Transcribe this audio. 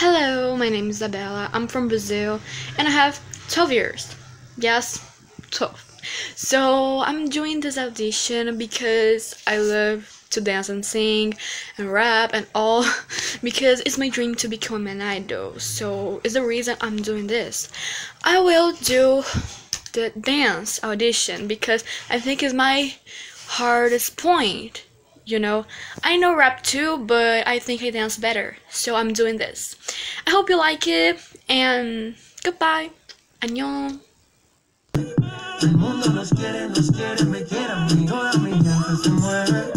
name is Isabela. I'm from Brazil and I have 12 years. Yes, 12. So I'm doing this audition because I love to dance and sing and rap and all because it's my dream to become an idol. So it's the reason I'm doing this. I will do the dance audition because I think it's my hardest point. You know, I know rap too, but I think I dance better. So I'm doing this. I hope you like it and goodbye. 안녕. El quiere, quiere, me quiere se mueve.